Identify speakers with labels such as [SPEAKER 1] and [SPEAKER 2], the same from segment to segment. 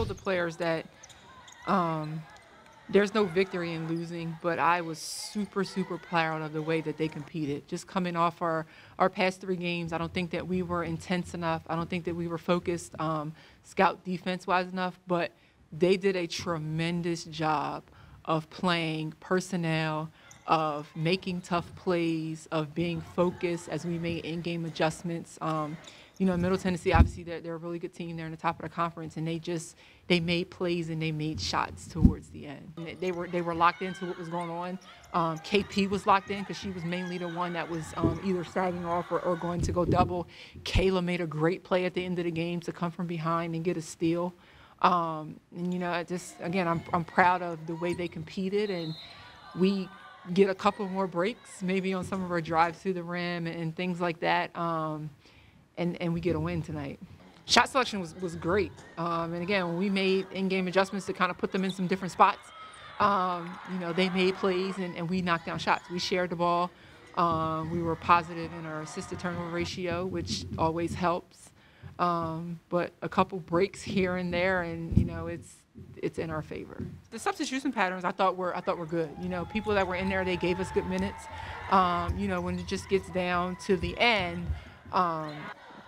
[SPEAKER 1] told the players that um, there's no victory in losing, but I was super, super proud of the way that they competed. Just coming off our, our past three games, I don't think that we were intense enough. I don't think that we were focused um, scout defense wise enough, but they did a tremendous job of playing personnel, of making tough plays, of being focused as we made in game adjustments. Um, you know, Middle Tennessee, obviously, they're, they're a really good team. They're in the top of the conference, and they just they made plays and they made shots towards the end. And they were they were locked into what was going on. Um, KP was locked in because she was mainly the one that was um, either sagging off or, or, going to go double. Kayla made a great play at the end of the game to come from behind and get a steal. Um, and you know, I just again, I'm I'm proud of the way they competed, and we get a couple more breaks, maybe on some of our drives through the rim and, and things like that. Um, and, and we get a win tonight. Shot selection was, was great. Um, and again, when we made in-game adjustments to kind of put them in some different spots, um, you know, they made plays and, and we knocked down shots. We shared the ball. Um, we were positive in our assisted turnover ratio, which always helps. Um, but a couple breaks here and there, and you know, it's it's in our favor. The substitution patterns I thought were I thought were good. You know, people that were in there, they gave us good minutes. Um, you know, when it just gets down to the end, um,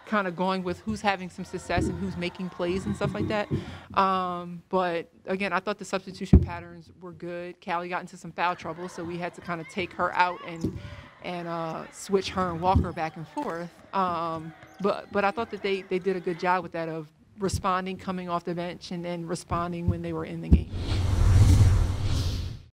[SPEAKER 1] kind of going with who's having some success and who's making plays and stuff like that. Um, but again, I thought the substitution patterns were good. Callie got into some foul trouble, so we had to kind of take her out and and uh, switch her and Walker back and forth. Um, but but I thought that they they did a good job with that of responding coming off the bench and then responding when they were in the game.